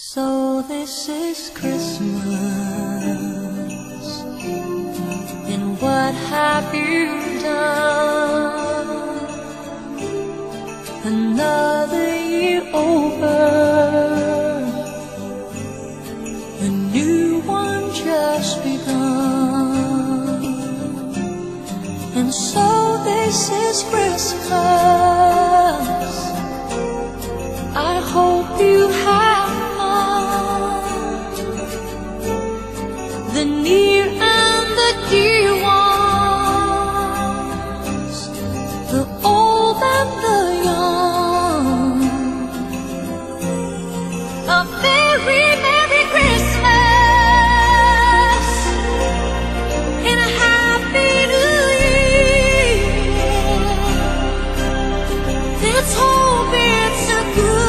So this is Christmas. And what have you done? Another year over. A new one just begun. And so this is Christmas the near and the dear ones, the old and the young. A very merry Christmas and a happy new year. Let's hope it's a good.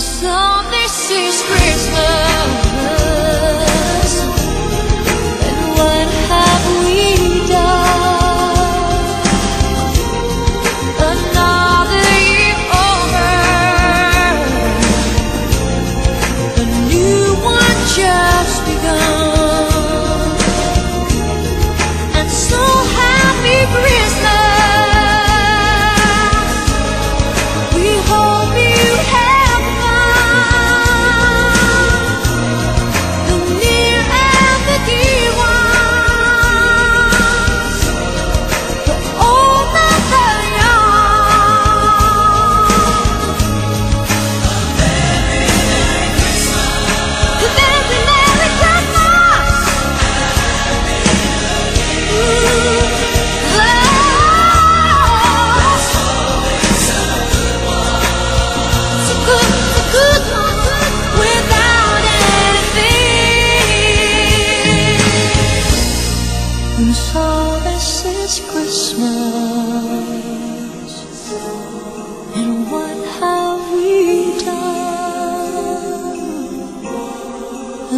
so this is Christmas. this is Christmas. And what have we done?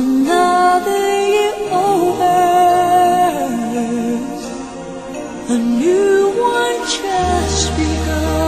Another year over. A new one just begun.